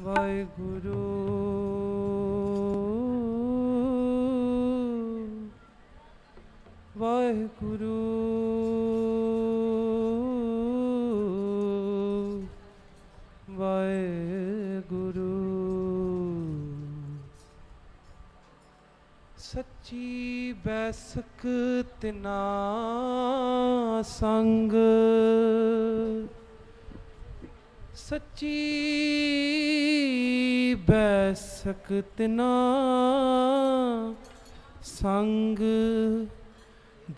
ਵਾਹਿਗੁਰੂ। ਵਾਹਿਗੁਰੂ। ਵਾਹਿਗੁਰੂ। ਸੱਚੀ ਬੈਸਕ ਤਿਨਾ ਸੰਗ। ਸੱਚੀ ਬੈਸਕ ਤਿਨਾ ਸੰਗ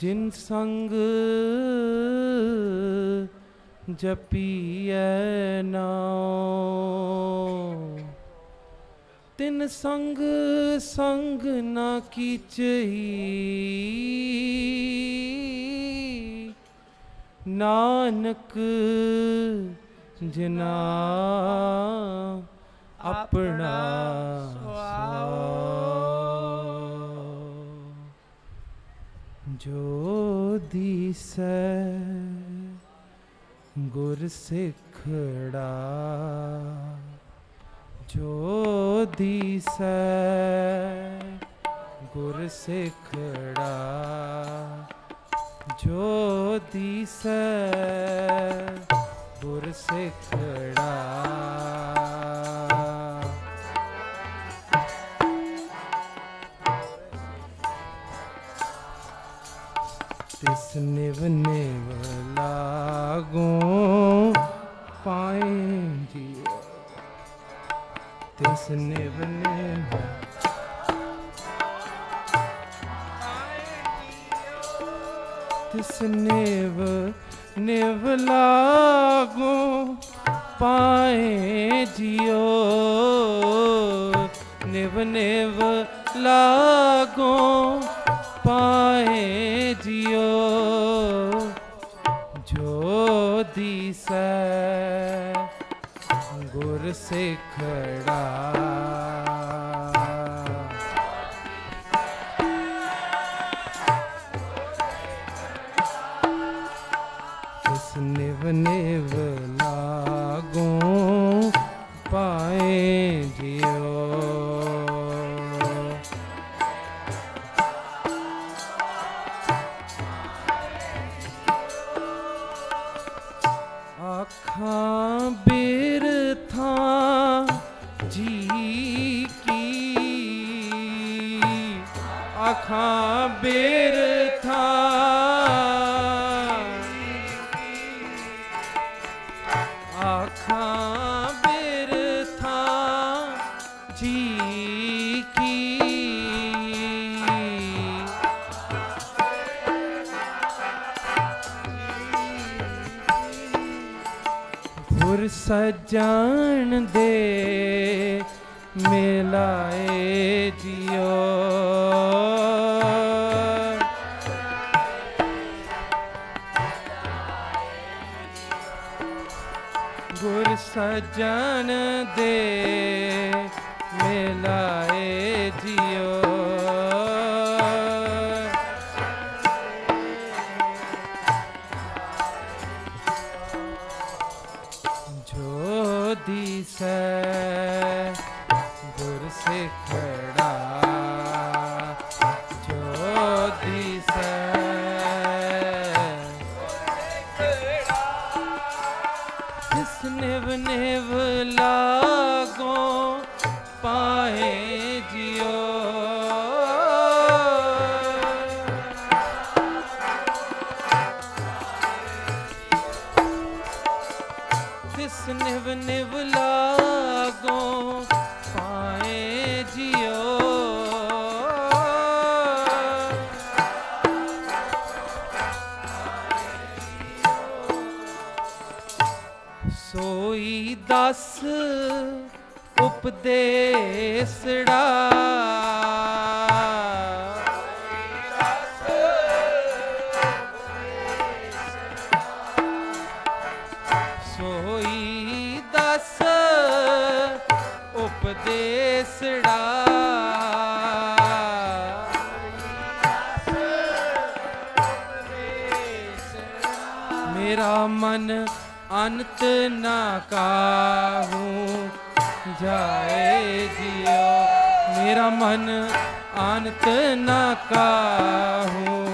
ਜਿਨ ਸੰਗ ਜਪੀਐ ਨਾਉ ਤਿਨ ਸੰਗ ਸੰਗ ਨਾ ਕੀਚਈ। ਨਾਨਕ ਜਿਨਾ। ਆਪਣਾ ਸੁਆਉ ਜੋ ਦੀਸੈ ਗੁਰ ਸਿਖੜਾ ਜੋ ਦੀਸੈ ਗੁਰ ਸਿਖੜਾ ਜੋ ਦੀਸੈ ਗੁਰ ਸਿਖੜਾ। ਤਿਸ ਨਿਵ ਨਿਵ ਲਾਗੋ ਪਾਏ ਜੀਓ ਤਿਸ ਨਿਵ ਨਿਵ ਤਿਸ ਨਿਵ ਨਿਵ ਲਾਗੋ ਪਾਏ ਜੀਓ ਨਿਵ ਨਿਵ ਲਾਗੋ ਪਾਏ ਜਿਓ ਜੋ ਦੀਸੈ ਗੁਰ ਸਿਖੜਾ। ਤਿਸ ਉਪਦੇਸੜਾ ਸੋਈ ਦਸ ਉਪਦੇਸੜਾ। ਮੇਰਾ ਮਨ ਅੰਤ ਨਾ ਕਾਹੂ ਜਾਏ ਜਿਉ ਮੇਰਾ ਮਨ ਆਨਤ ਨਾ ਕਾਹੂ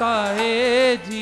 rede.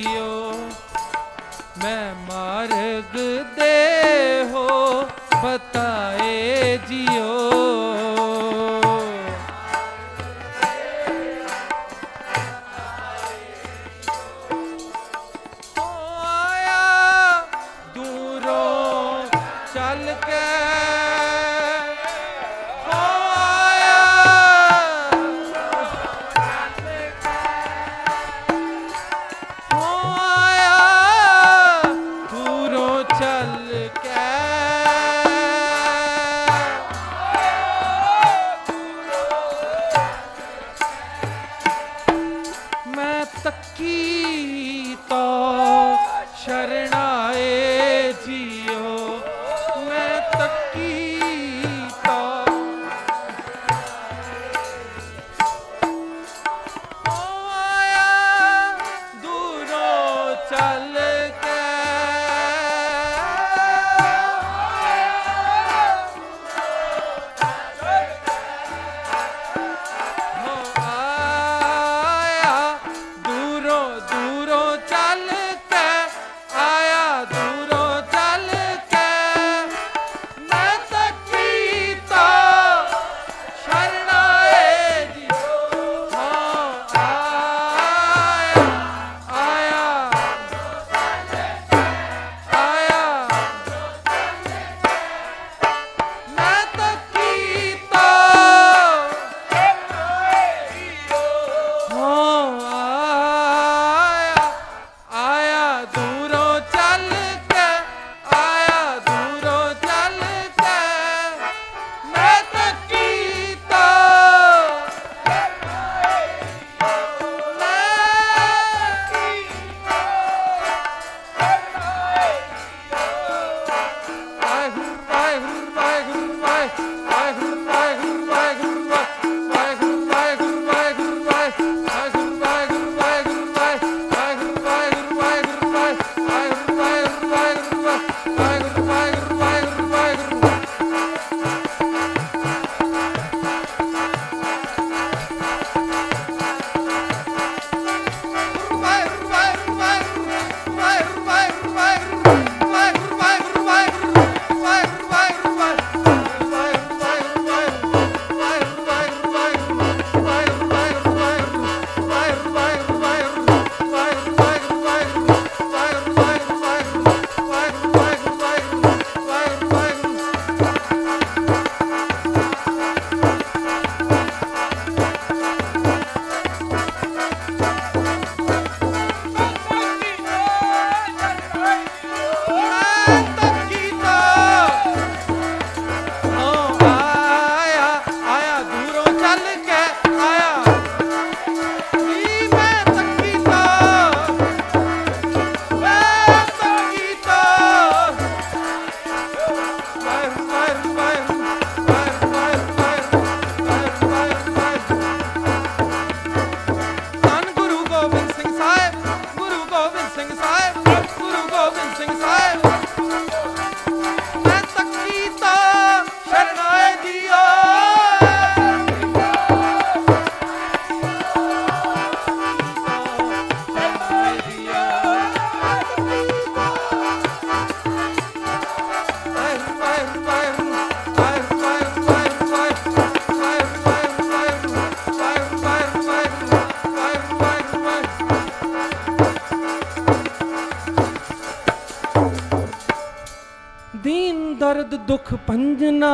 ਪੰਜਨਾ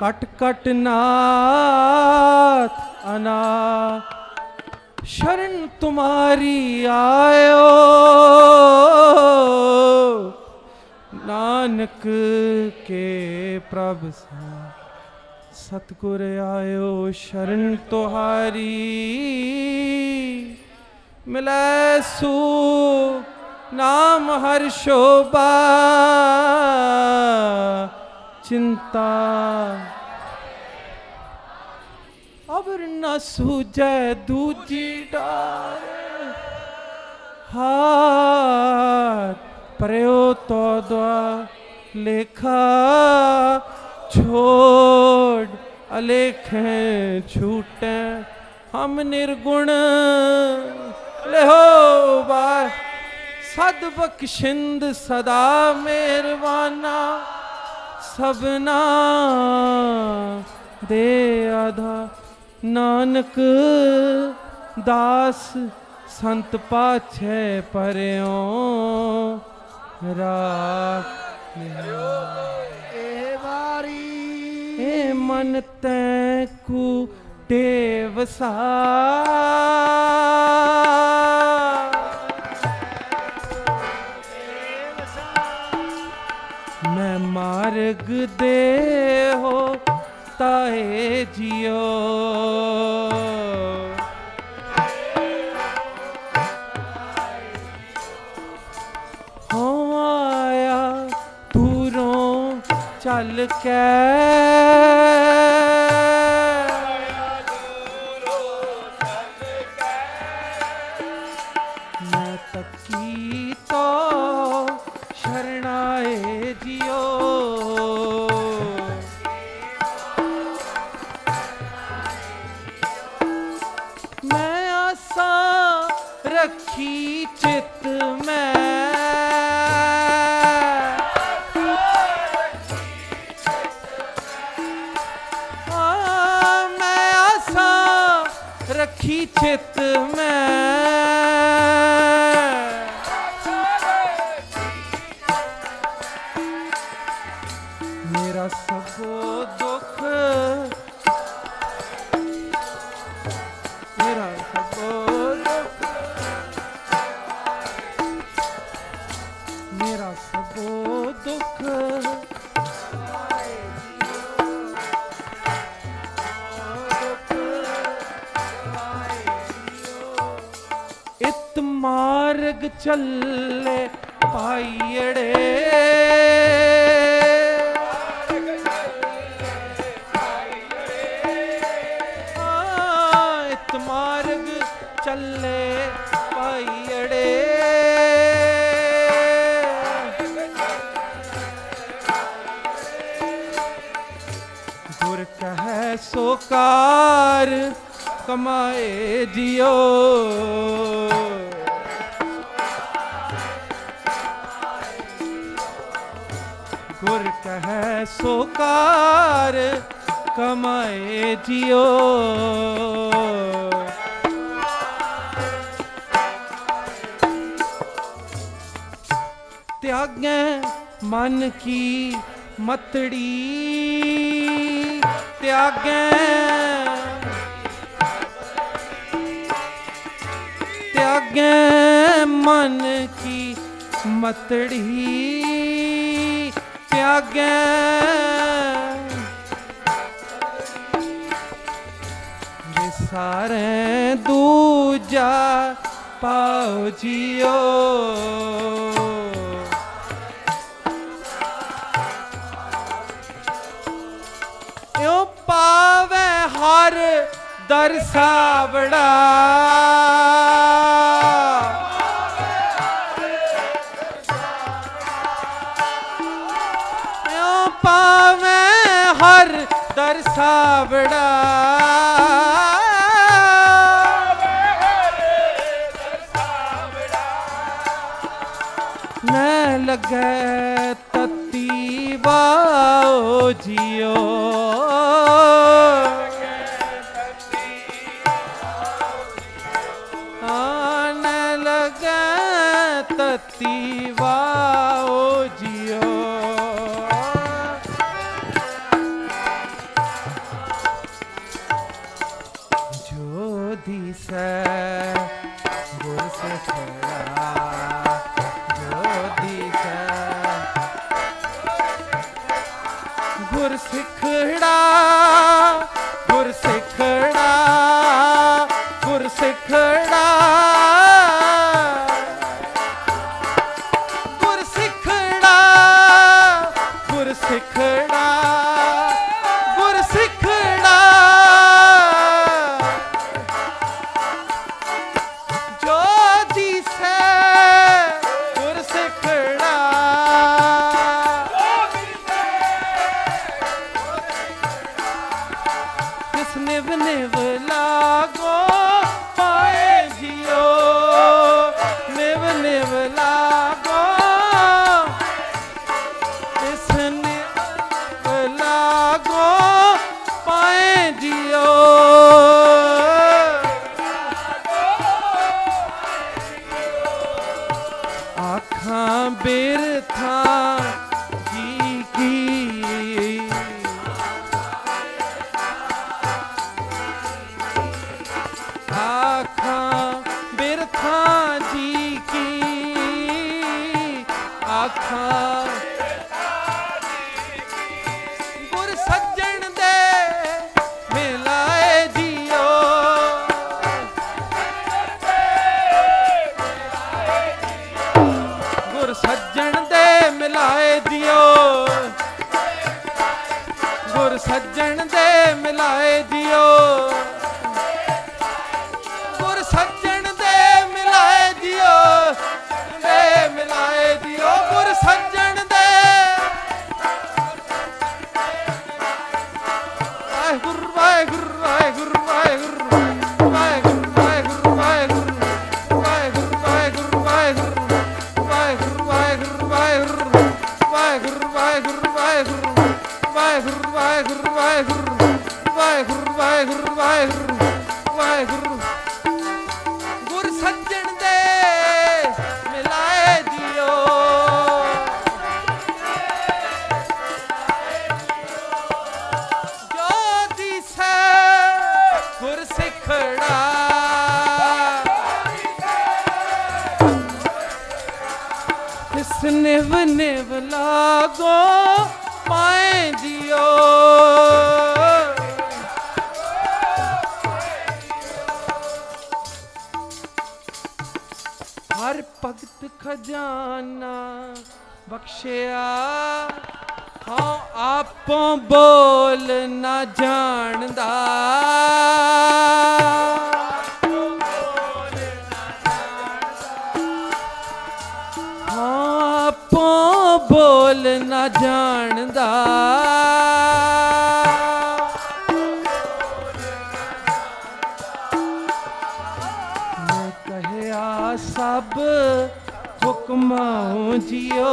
ਕਟ ਕਟ ਨਾਥ ਅਨਾ ਸ਼ਰਨ ਤੁਮਾਰੀ ਆਇਓ ਨਾਨਕ ਕੇ ਪ੍ਰਭ ਸਾ ਸਤਗੁਰ ਆਇਓ ਸ਼ਰਨ ਤੁਹਾਰੀ ਮਿਲੈ ਸੂਖ नाम हर शोभा, चिंता। अब न सूज दूजी डार, हाथ प्रयो तो लेखा, छोड़ अलेख छूटे, हम निर्गुण। ले हो बा ਸਦ ਬਖਸ਼ਿੰਦ ਸਦਾ ਮਿਹਰਬਾਨਾ ਸਭਨਾ ਦੇ ਆਧਾ। ਨਾਨਕ ਦਾਸ ਸੰਤ ਪਾਛੈ ਪਰਿਓ ਰਾਖ ਇਹ ਵਾਰੀ। ਏ ਮਨ ਤੈ ਕੂ ਟੇਵਸਾ ਮਾਰਗ ਦੇ ਹੋ ਤਾਏ ਜਿਓ। ਹੋ ਦੂਰੋਂ ਚੱਲ ਕੇ। ਮਨ ਕੀ ਮਤੜੀ ਤਿਆਗੈ। ਤਿਆਗੈ ਮਨ ਕੀ ਮਤੜੀ। ਤਿਆਗੈ। ਵਿਸਾਰੈ ਦੂਜਾ ਪਾਉ ਜਿਓ। ਹਰ ਦਰਸਾਵੜਾ ਇਉ ਪਾਵੇ ਹਰ ਦਰਸਾਵੜਾ ਮੈਂ ਲੱਗੈ ਤਤੀ ਬਾਓ ਜਿਓ। ਸਭ ਹੁਕਮ ਜਿਓ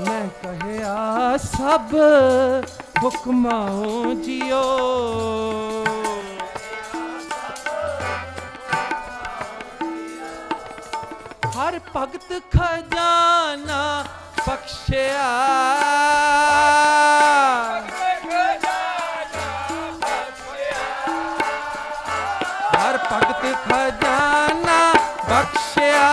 ਮੈਂ ਕਹਿਆ ਸਭ ਹੁਕਮ ਜਿਓ ਹਰ ਭਗਤ ਖਜ਼ਾਨਾ ਬਖਸ਼ਿਆ। ਖਜ਼ਾਨਾ ਬਖਸ਼ਿਆ।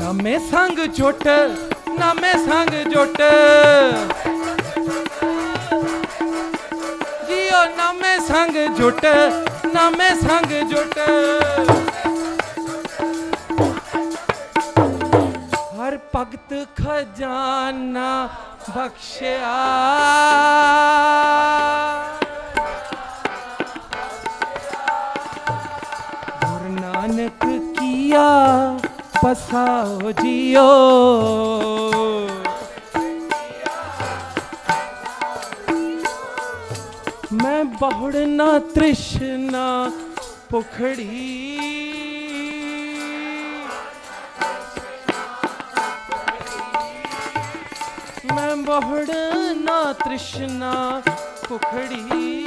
ਨਾਮੇ ਸੰਗ ਜੁੱਟ ਨਾਮੇ ਸੰਗ ਜੁਟ। ਜੀਓ ਨਾਮੇ ਸੰਗ ਜੁਟ ਨਾਮੇ ਸੰਗ ਜੁਟ। ਹਰ ਭਗਤ ਖਜ਼ਾਨਾ ਬਖਸ਼ਿਆ। ਗੁਰੂ ਨਾਨਕ ਕੀਆ ਪਸਾਓ ਜੀਓ। ਮੈਂ ਬਹੁੜ ਨਾ ਤ੍ਰਿਸ਼ਨਾ ਪੁਖੜੀ। ਮੈਂ ਬਹੁੜ ਨਾ ਤ੍ਰਿਸ਼ਨਾ ਪੁਖੜੀ।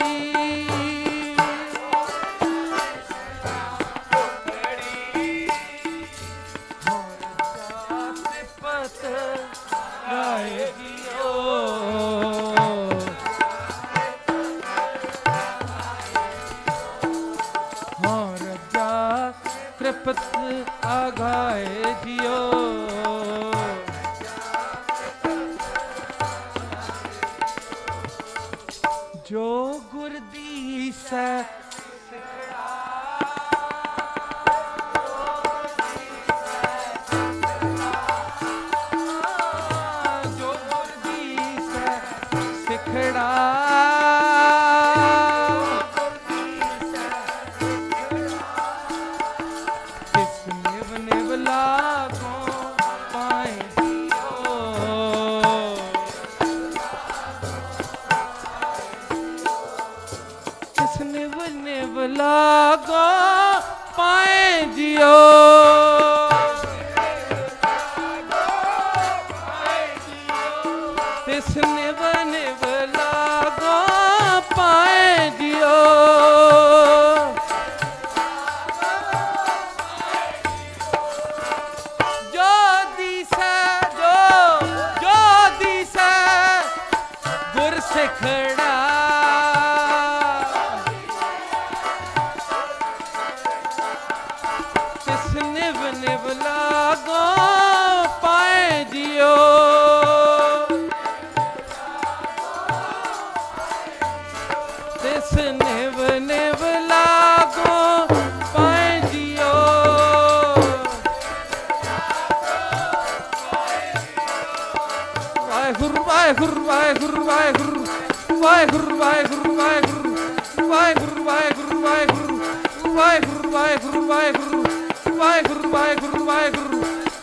ਉੱਥੇ ਖੜਾ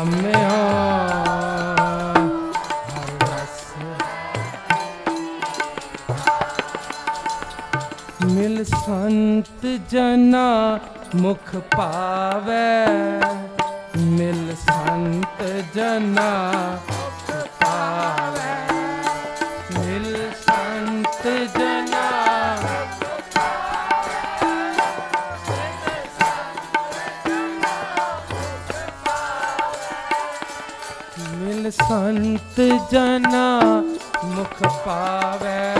ਅੰਮੇ ਮਿਲ ਸੰਤ ਜਨਾ ਮੁਖ ਪਾਵੇ। ਮਿਲ ਸੰਤ ਜਨਾ ਮੁਖ ਪਾਵੇ। ਸੰਤ ਜਨਾ ਮੁਖ ਪਾਵੇ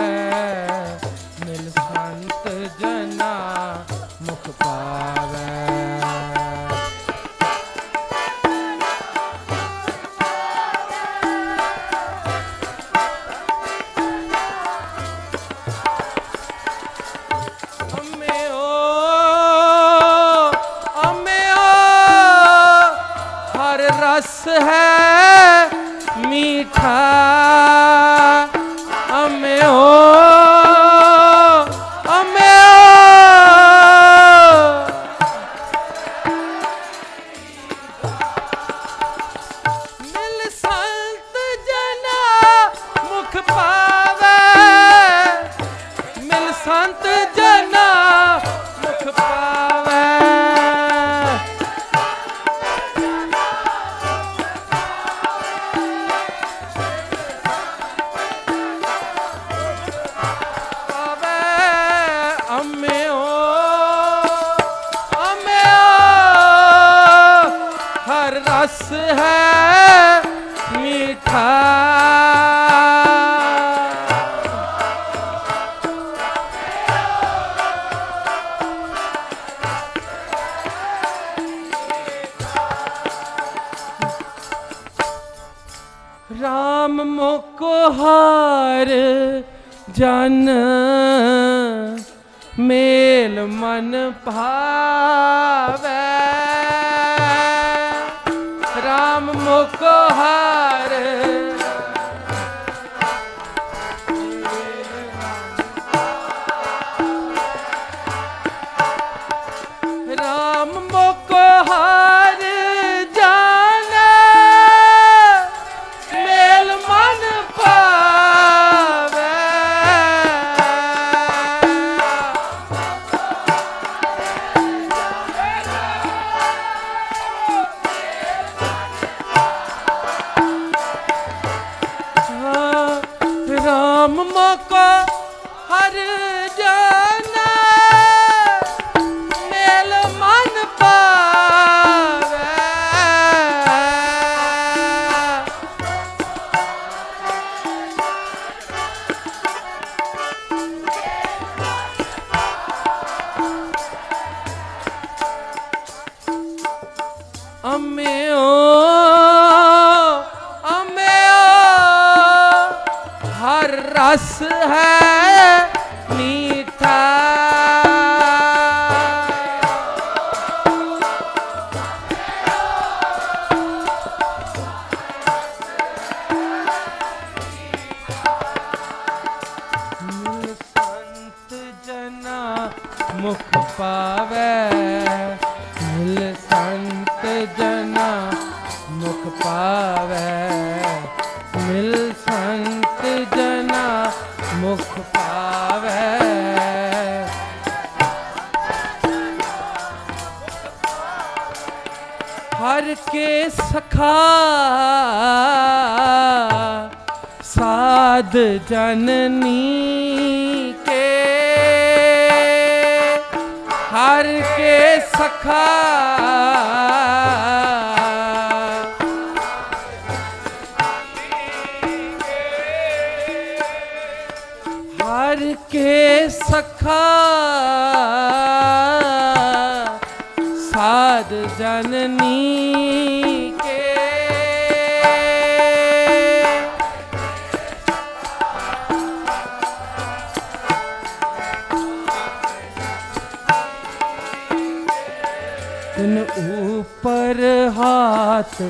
पर हाथ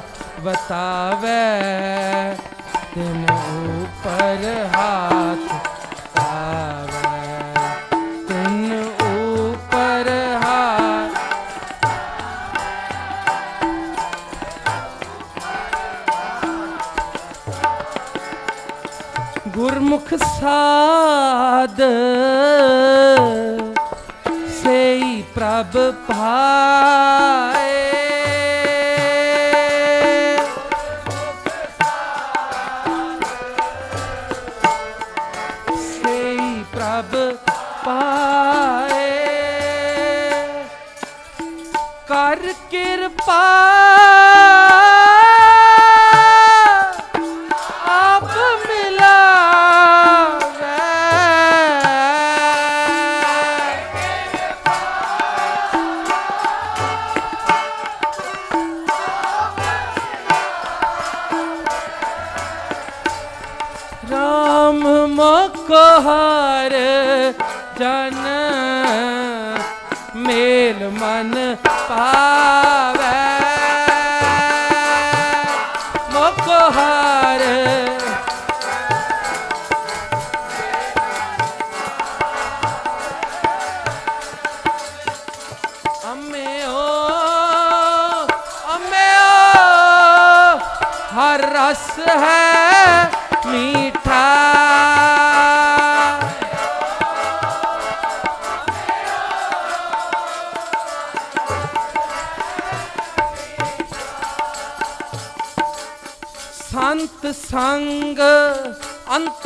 बतावे तिन ऊपर हाथ बतावे तिन ऊपर हाथ गुरमुख साध से प्रभ भार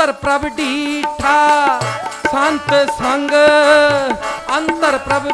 ਅੰਤਰ ਪ੍ਰਭ ਢੀਠਾ ਸੰਤ ਸੰਗ ਅੰਤਰ ਪ੍ਰਭ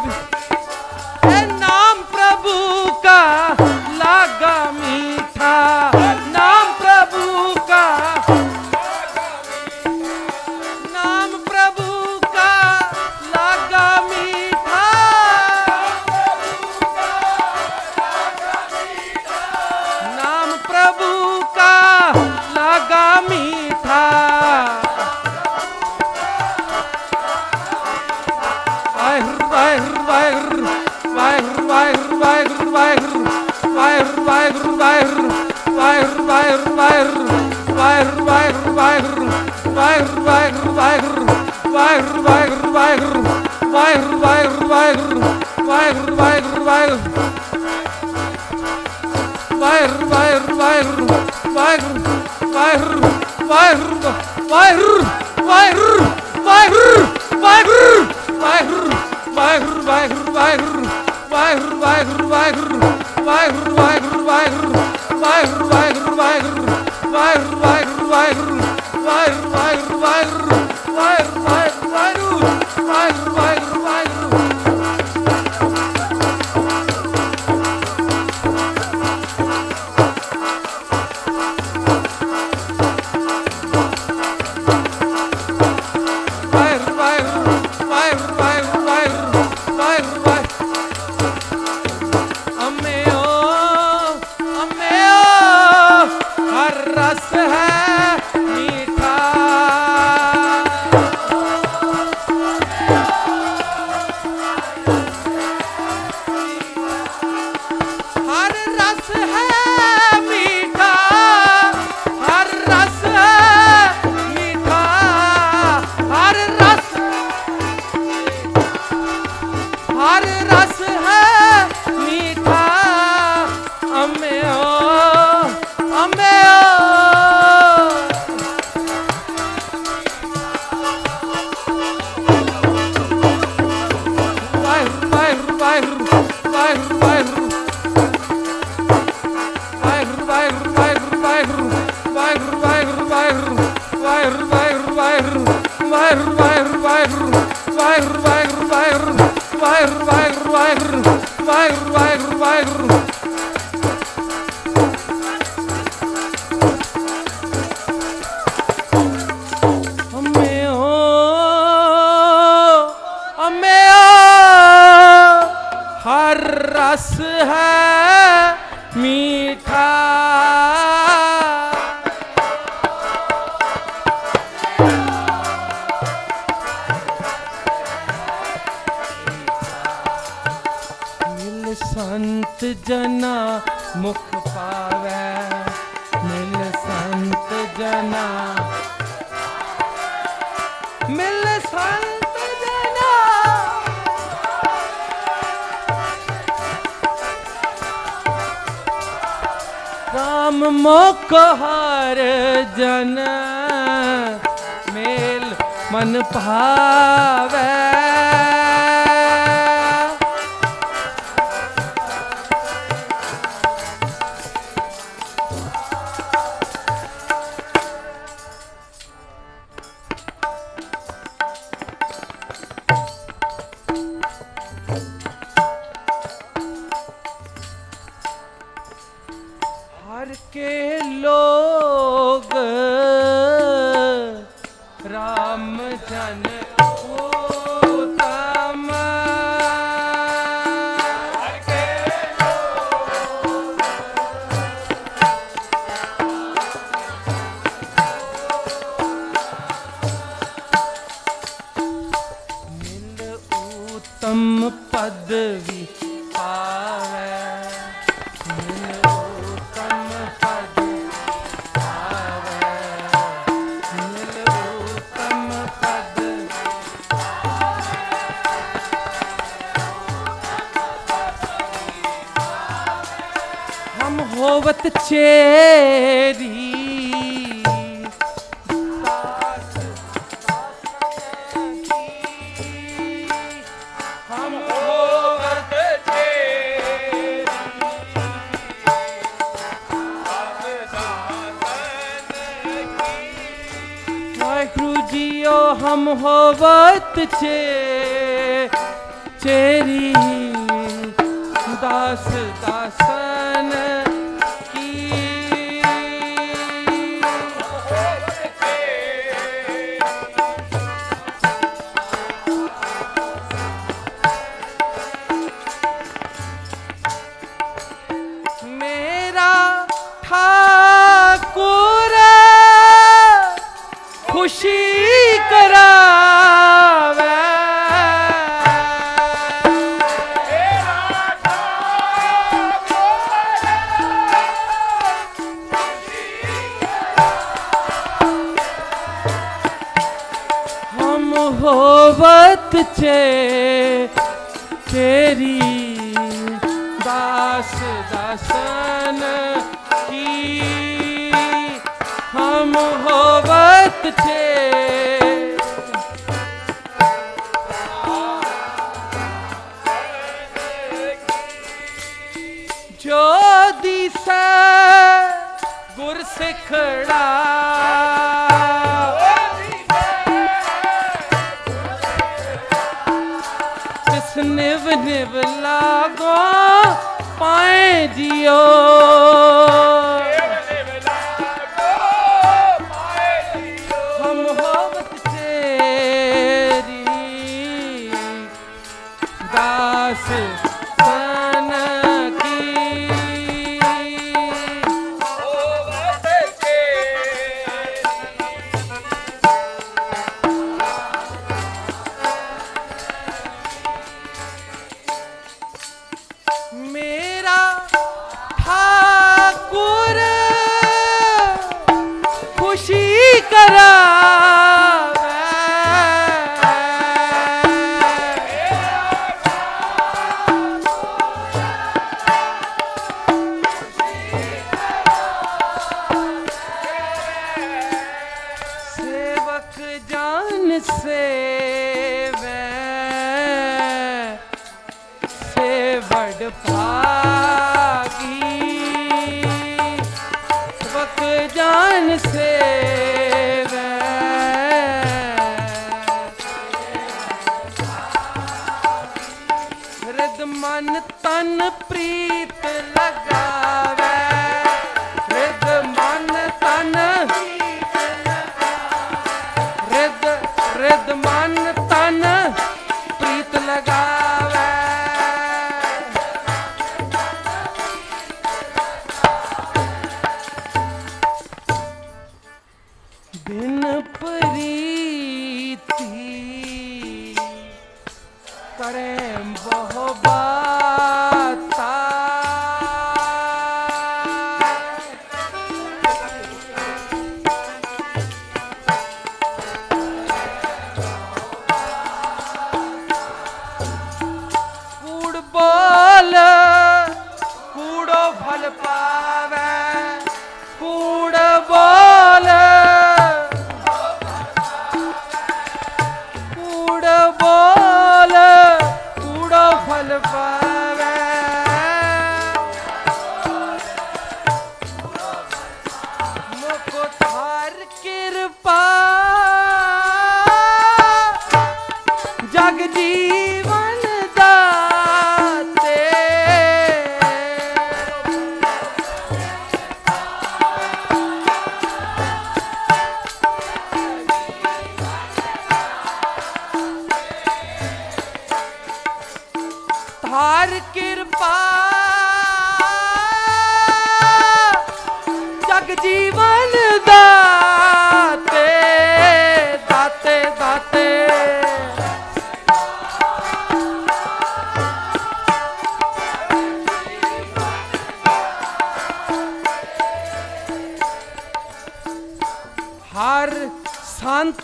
Negro. हम होवत छे चेरी दास दासन Dios. पार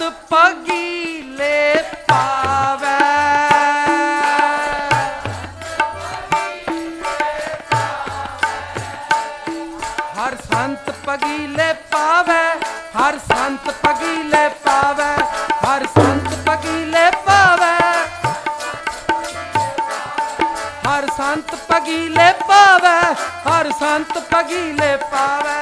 ਦੁੱਧ ਪਾਗੀ ਹਰ ਸੰਤ ਪਗੀਲੇ ਹਰ ਸੰਤ ਪਗੀ ਲੈ ਹਰ ਸੰਤ ਪਗੀ ਲੈ ਹਰ ਸੰਤ ਪਗੀ ਲੈ ਹਰ ਸੰਤ ਪਗੀ ਲੈ ਪਾਵੇ।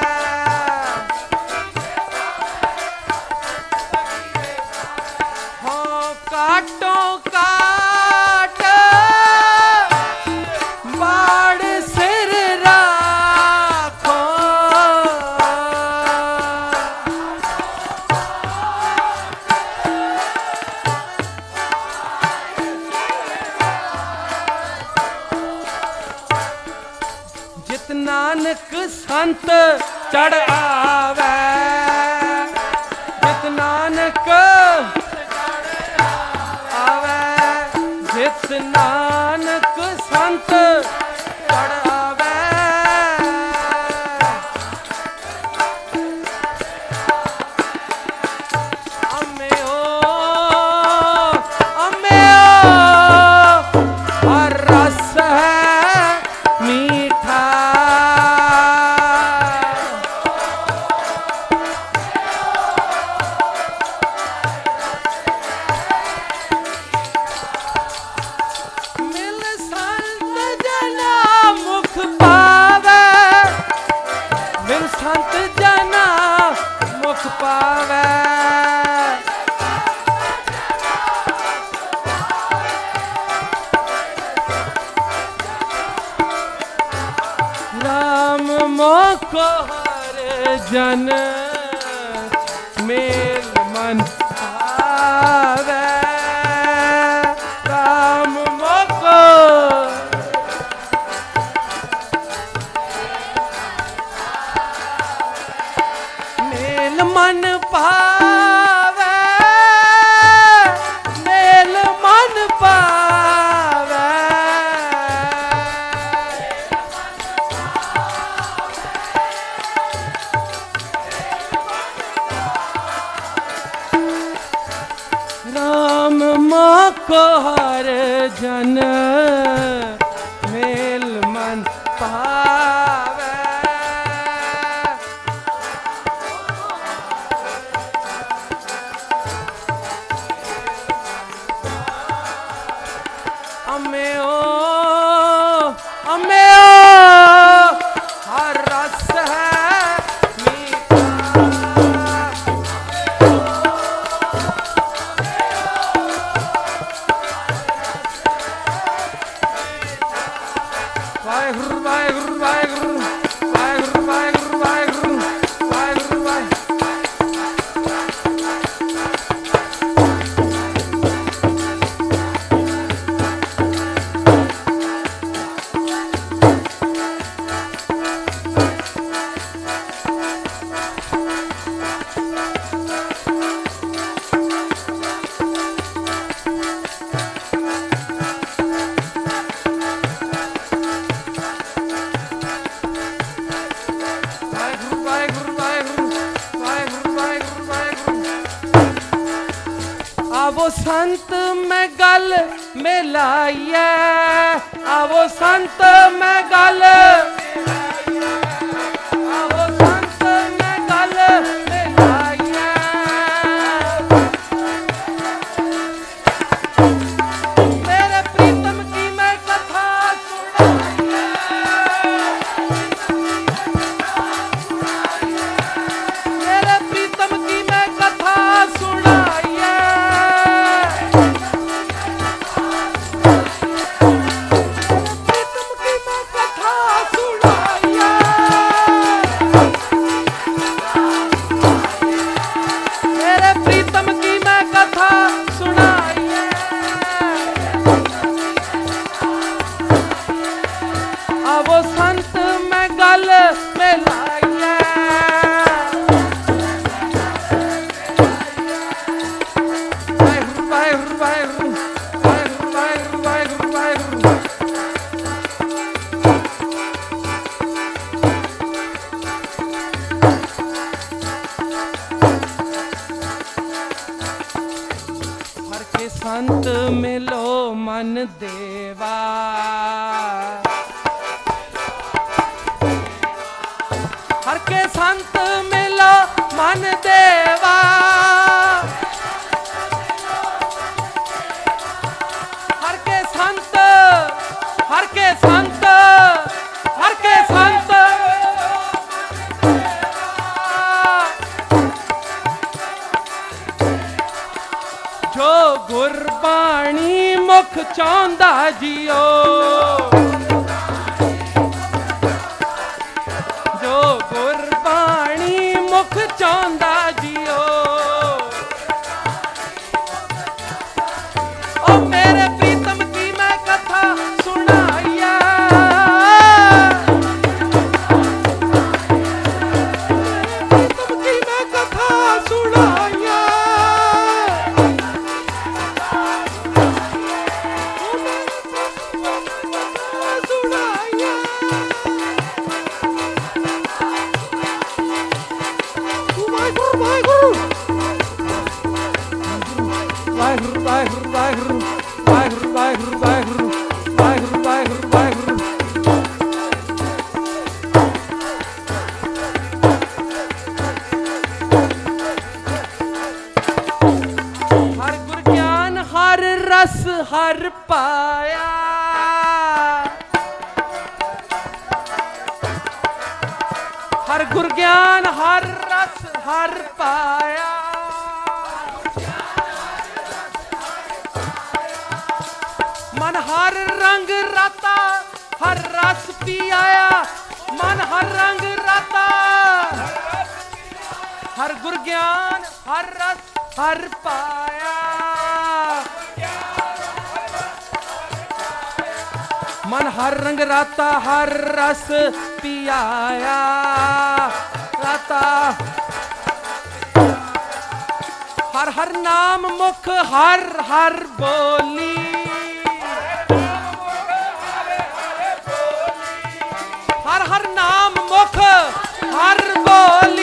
ਹਰ ਗੁਰ ਗਿਆਨ, ਹਰ ਰਸ, ਹਰ ਪਾਇਆ। ਮਨ ਹਰ ਰੰਗ ਰਾਤਾ, ਹਰ ਰਸ ਪਿਆਇਆ। ਰਾਤਾ। ਹਰ ਹਰ ਨਾਮ ਮੁਖ, ਹਰ ਹਰ ਬੋਲੀ। ਹਰ ਹਰ ਨਾਮ ਮੁਖ, ਹਰ ਬੋਲੀ।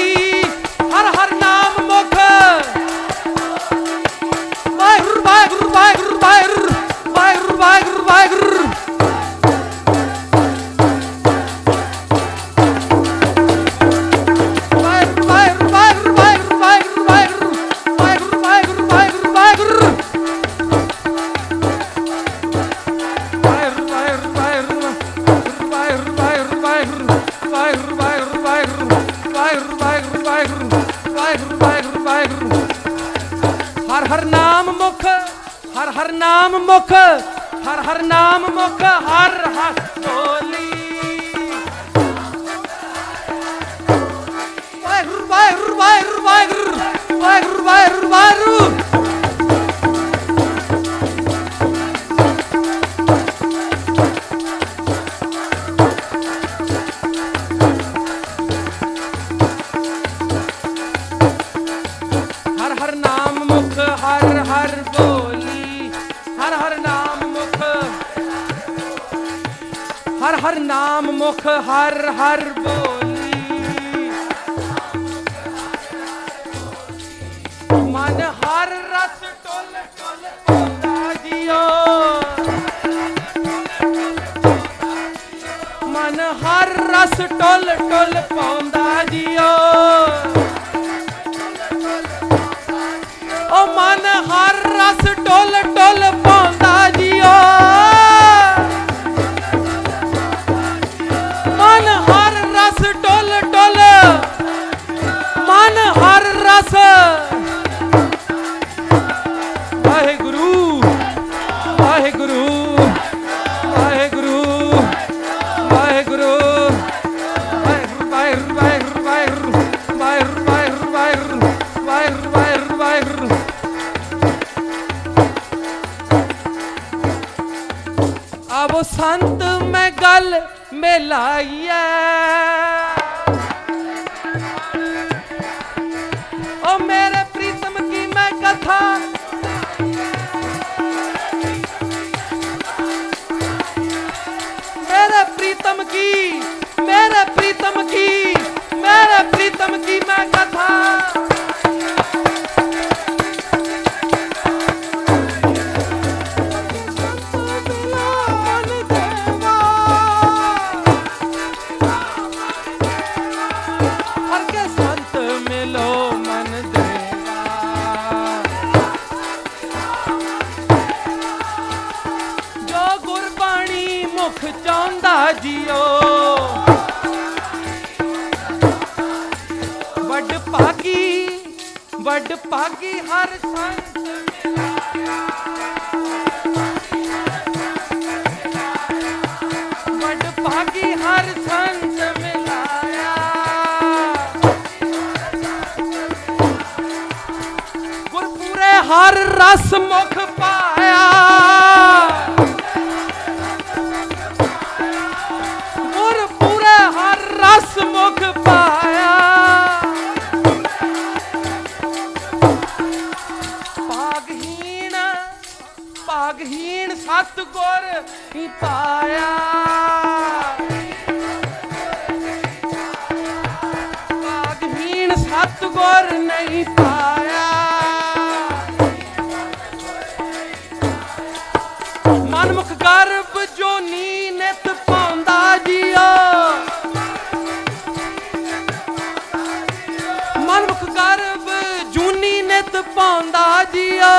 ਪਾਉਂਦਾ ਜੀਓ।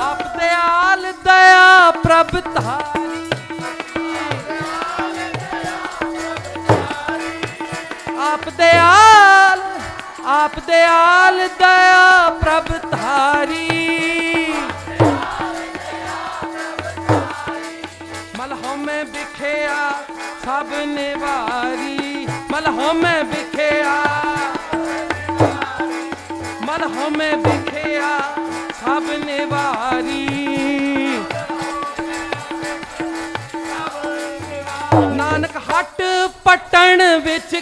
ਆਪ ਆਲ ਦਇਆ ਪ੍ਰਭ ਧਾਰੀ। ਆਪ ਦਿਆਲ ਆਪ ਆਲ ਦਇਆ ਪ੍ਰਭ ਧਾਰੀ। ਮਲਹਮੇ ਵਿਖਿਆ ਸਭ ਨਿਵਾ ਹਮੇ ਵਿਖਿਆ। ਮਨ ਹਮੇ ਵਿਖਿਆ ਸਭ ਨੇ ਵਾਰੀ ਨਾਨਕ ਹਟ ਪਟਣ ਵਿੱਚ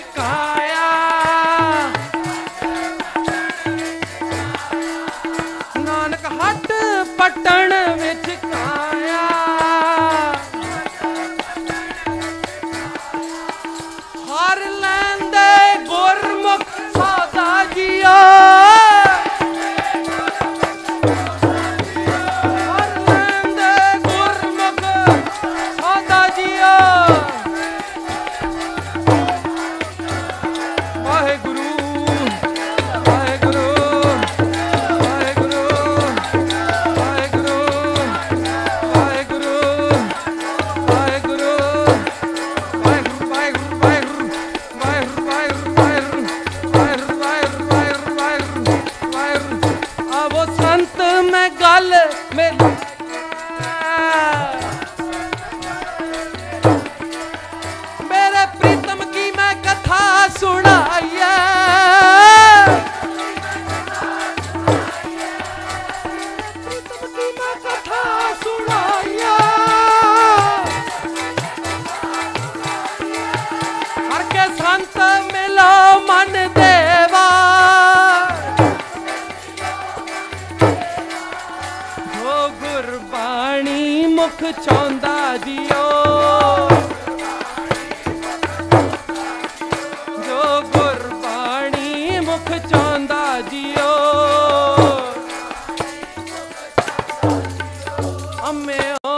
me. Oh.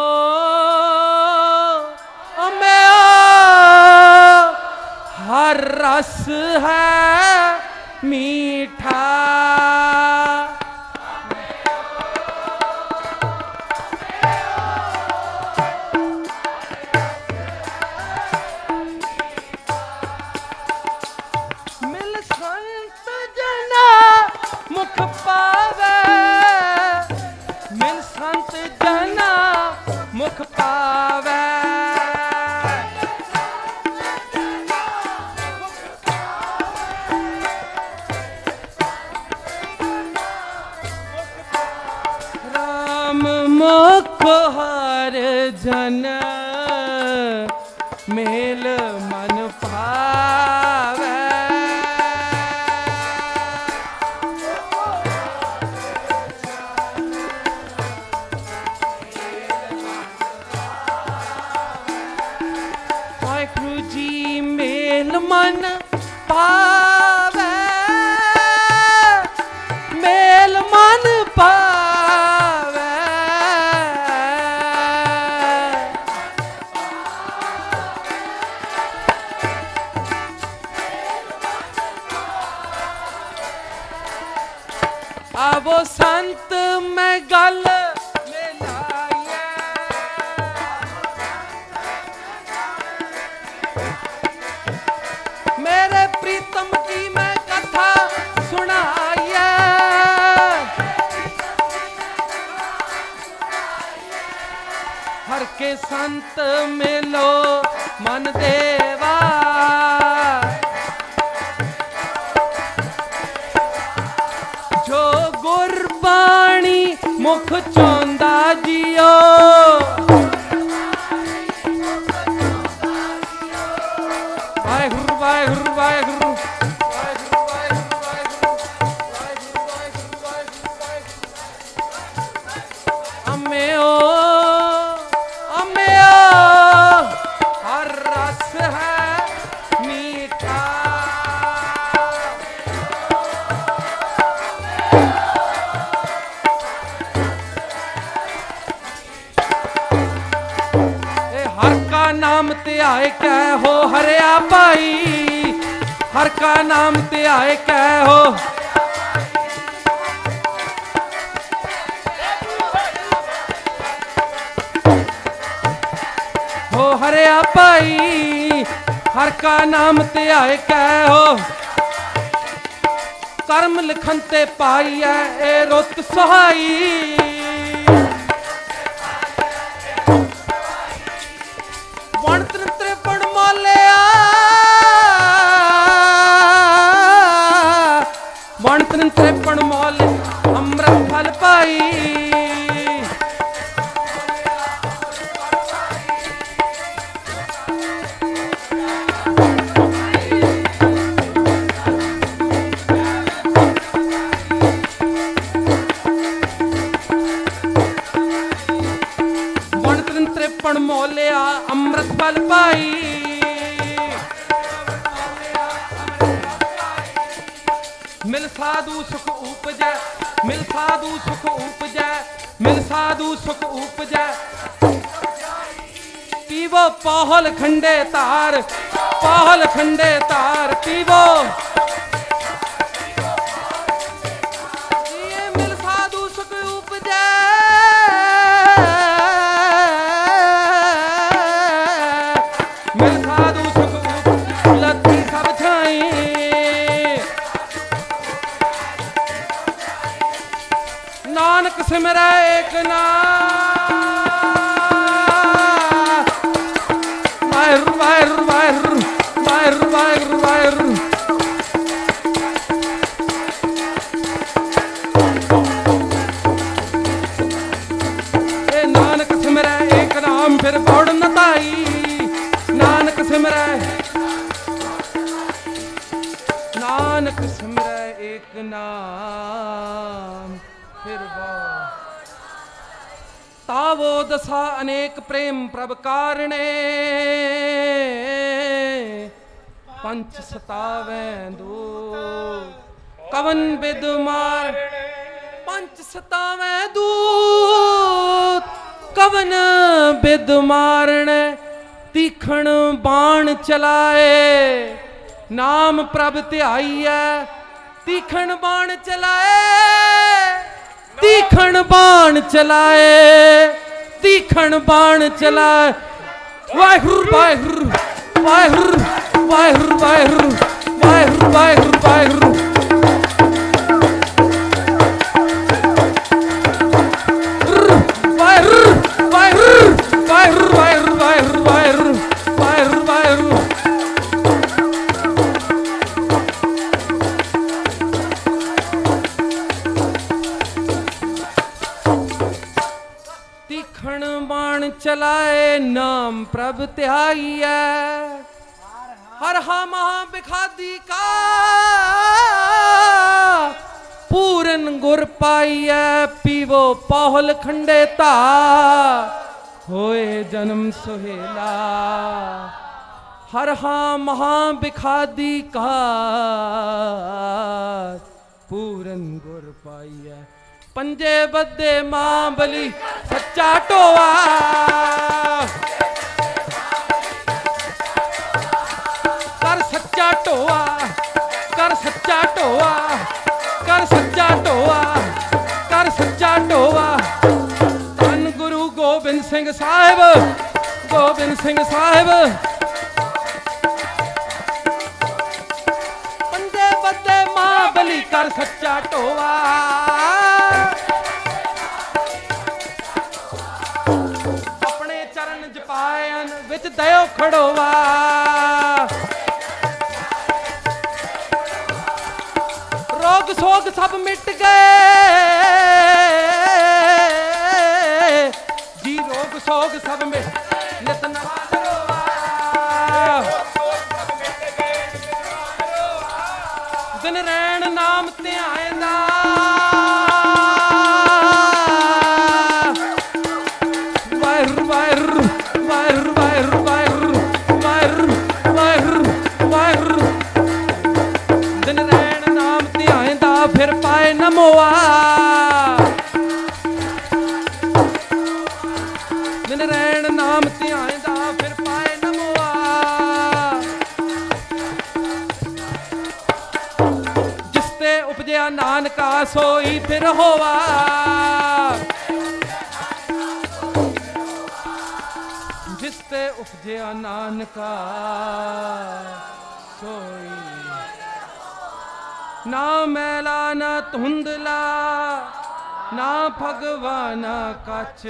ਅਮਿਓ ਅਮਿਓ, ਹਰ ਰਸ ਹੈ ਮੀਠਾ। ਇਹ ਹਰ ਕਾ ਨਾਮ ਧਿਆਏ ਕਹਿ ਹੋ ਹਰਿਆ ਭਾਈ, ਹਰ ਕਾ ਨਾਮ ਧਿਆਏ ਕਹਿ ਹੋ ਹੋਇਆ ਭਾਈ, ਹਰ ਕਾ ਨਾਮ ਧਿਆਏ ਕੈ ਹੋ ਕਰਮ ਲਖਨ ਤੇ ਪਾਈਐ ਇਹ ਰੁੱਤ ਸਹਾਈ। ਸਿਮਰੈ ਨਾਮ, ਫਿਰ ਬੋੜ ਤਾਵੋ ਦਸਾ ਅਨੇਕ ਪ੍ਰੇਮ ਪ੍ਰਭ ਕਾਰਣੇ ਪੰਚ ਸਤਾਵੈ ਦੂ ਕਵਨ ਬਿਦ ਮਾਰ। ਪੰਚ ਸਤਾਵੈ ਦੂਤ, ਕਵਨ ਬਿਦ ਮਾਰਣ, ਤੀਖਣ ਬਾਣ ਚਲਾਏ। ਨਾਮ ਪ੍ਰਭ ਧਿਆਈਐ ਤੀਖਣ ਬਾਣ ਚਲਾਏ, ਤੀਖਣ ਬਾਣ ਚਲਾਏ, ਤੀਖਣ ਬਾਣ ਚਲਾਏ। ਵਾਹਿਗੁਰੂ ਵਾਹਿਗੁਰੂ ਵਾਹਿਗੁਰੂ ਵਾਹਿਗੁਰੂ ਵਾਹਿਗੁਰੂ ਵਾਹਿਗੁਰੂ ਵਾਹਿਗੁਰੂ ਵਾਹਿਗੁਰੂ। ਵਾਹਿਗੁਰੂ ਵਾਹਿਗੁਰੂ ਵਾਹਿਗੁਰੂ ਵਾਹਿਗੁਰੂ ਚਲਾਏ ਨਾਮ ਪ੍ਰਭ ਧਿਆਈਐ। ਹਰ ਹਾ ਮਹਾ ਬਿਖਾਦੀ ਕਾ ਪੂਰਨ ਗੁਰ ਪਾਈਐ, ਪੀਵੋ ਪਾਹਲ ਖੰਡੇ ਧਾ ਹੋਏ ਜਨਮ ਸੁਹੇਲਾ। ਹਰ ਹਾ ਮਹਾ ਬਿਖਾਦੀ ਕਾ ਪੂਰਨ ਗੁਰ ਪਾਈਐ। ਪੰਜੇ ਬੱਦੇ ਮਾਂ ਬਲੀ, ਸੱਚਾ ਢੋਆ। ਕਰ ਸੱਚਾ ਢੋਆ, ਕਰ ਸੱਚਾ ਢੋਆ, ਕਰ ਸੱਚਾ ਢੋਆ, ਕਰ ਸੱਚਾ ਢੋਆ। ਧੰਨ ਗੁਰੂ ਗੋਬਿੰਦ ਸਿੰਘ ਸਾਹਿਬ, ਗੋਬਿੰਦ ਸਿੰਘ ਸਾਹਿਬ। ਪੰਜੇ ਬੱਦੇ ਮਾਂ ਬਲੀ, ਕਰ ਸੱਚਾ ਢੋਆ। ਵਿੱਚ ਦਇਓ ਖੜੋਵਾ। ਰੋਗ ਸੋਗ ਸਭ ਮਿਟ ਗਏ। ਜੀ ਰੋਗ ਸੋਗ ਸਭ ਮਿਟ ਸੋਈ ਹੋਵਾ ਜਿਸ ਤੇ ਉਪਜਿਆ ਨਾਨਕਾ ਸੋਈ ਨਾ ਮੈਲਾ ਨਾ ਧੁੰਦਲਾ ਨਾ ਭਗਵਾਨ ਕਛ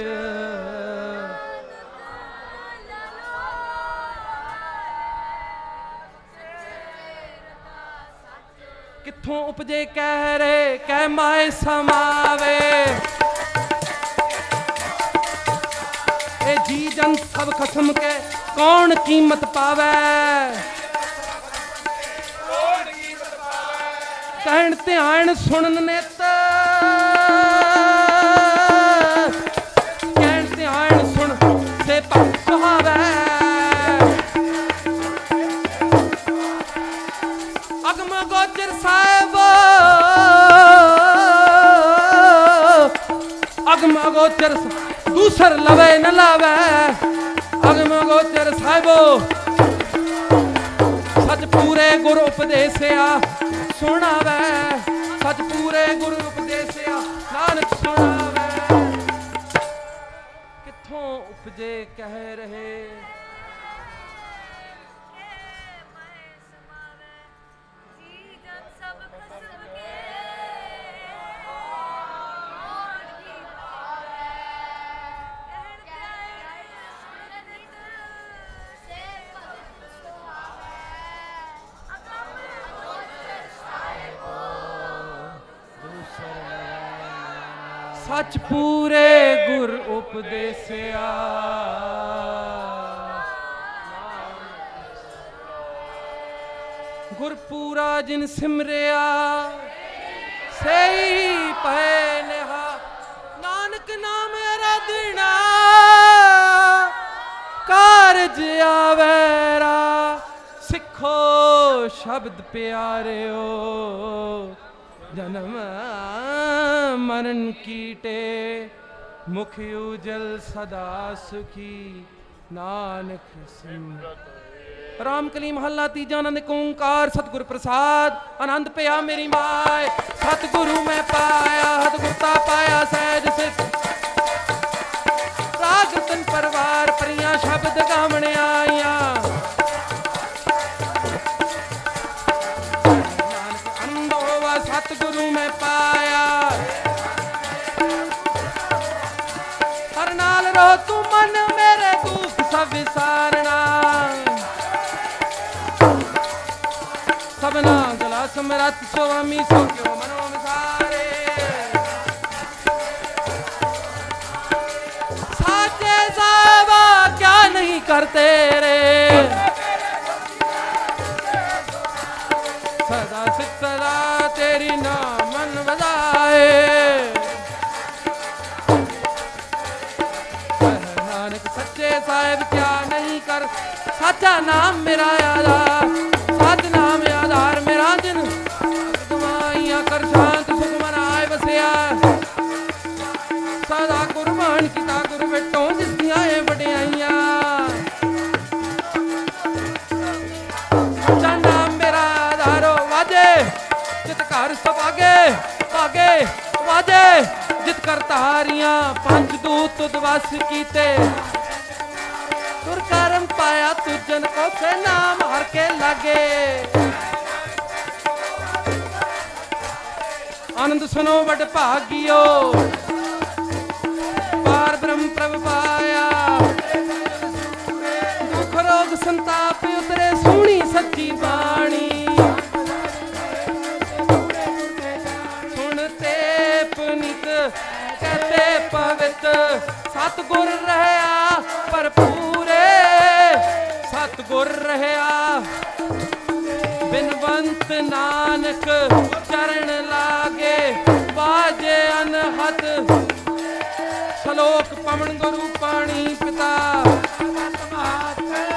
ਕਿੱਥੋਂ ਉਪਜੇ ਕਹਿ ਰੇ ਕਹਿ ਸਮਾਵੇ ਇਹ ਜੀ ਜਨ ਸਭ ਖਸਮ ਕੇ ਕੌਣ ਕੀਮਤ ਪਾਵੇ? ਕਹਿਣ ਧਿਆਨ ਸੁਣਨ ਨਿਤ। ਕਹਿਣ ਧਿਆਨ ਸੁਣ ਸੇ ਭਗਤ ਸੁਹਾਵੇ। ਅਗਮ ਅਗਮ ਗੋਚਰ ਸ- ਦੂਸਰ ਲਵੇ, ਨ ਲਾਵੇ। ਅਗਮ ਗੋਚਰ ਸਾਹਿਬੋ। ਸੱਚ ਪੂਰੇ ਗੁਰ ਉਪਦੇਸਿਆ, ਸੁਣਾਵੇ। ਸੱਚ ਪੂਰੇ ਗੁਰ ਉਪਦੇਸਿਆ, ਨਾਨਕ ਸੁਣਾਵੇ। ਕਿੱਥੋਂ ਉਪਜੇ, ਕਹਿ ਰਹੇ। ਸੱਚ ਪੂਰੇ ਗੁਰ ਉਪਦੇਸਿਆ। ਗੁਰ ਪੂਰਾ ਜਿਨ ਸਿਮਰਿਆ, ਸਹੀ ਪੈ ਨਿਹਾ। ਨਾਨਕ ਨਾਮ ਅਰਾਧਣਾ ਕਾਰਜ ਆਵੇਰਾ। ਸਿੱਖੋ ਸ਼ਬਦ ਪਿਆਰਿਓ, ਜਨਮ ਮਰਨ ਕੀਟੇ, ਮੁਖ ਉਜਲ ਸਦਾ ਸੁਖੀ, ਨਾਨਕ ਸਿਮਰਤ ਰਾਮ ਕਲੀ ਮਹੱਲਾ ਤੀਜਾ ਆਨੰਦ ਏਕ ਓੰਕਾਰ, ਸਤਿਗੁਰ ਪ੍ਰਸਾਦ, ਆਨੰਦ ਪਿਆ ਮੇਰੀ ਮਾਏ। ਸਤਿਗੁਰੂ ਮੈਂ ਪਾਇਆ ਹਤ ਗੁਰਤਾ ਪਾਇਆ ਸਹਿਜ ਸਿੱਖ। ਗਲਾ ਸੁਆਮੀ ਸੋ ਕਿਉ ਮਨੋ ਵਿਸਾਰੇ ਸਾਚੇ ਸਾਵਾ ਕਿਆ ਨਹੀਂ ਕਰਤੇ ਰੇ ਸਦਾ ਸਿੱਖ ਤੇਰੀ ਨਾਮ ਮਨ ਨਾਨਕ ਸੱਚੇ ਸਾਹਿਬ ਕਿਆ ਨਹੀਂ ਕਰ ਸਾਚਾ ਨਾਮ ਮੇਰਾ ਆਧਾਰ ਭਾਗੇ ਵਾਜੇ ਜਿਤ ਕਰ ਤਾਰੀਆਂ ਪੰਜ ਦੂਤ ਤੁਧ ਵਸ ਕੀਤੇ। ਤੁਰ ਕਰਮ ਪਾਇਆ ਤੁਜਨ ਕੋ ਸੇ ਨਾਮ ਹਰ ਕੇ ਲਾਗੇ। ਆਨੰਦ ਸੁਨੋ ਵਡ ਭਾਗਿਓ। ਪਾਰ ਬ੍ਰਹਮ ਪ੍ਰਭ ਪਾਇਆ। ਦੁਖ ਰੋਗ ਸੰਤਾਪ ਉਤਰੇ ਸੋਹਣੀ ਸੱਚੀ ਬਾਣੀ। ਸਿਤ ਸਤਗੁਰ ਰਹਿਆ ਭਰਪੂਰੇ। ਸਤਗੁਰ ਰਹਿਆ। ਬਿਨਵੰਤ ਨਾਨਕ ਚਰਨ ਲਾਗੇ ਬਾਜੇ ਅਨਹਤ ਸ਼ਲੋਕ ਪਵਨ ਗੁਰੂ ਪਾਣੀ ਪਿਤਾ। ਸਤਿ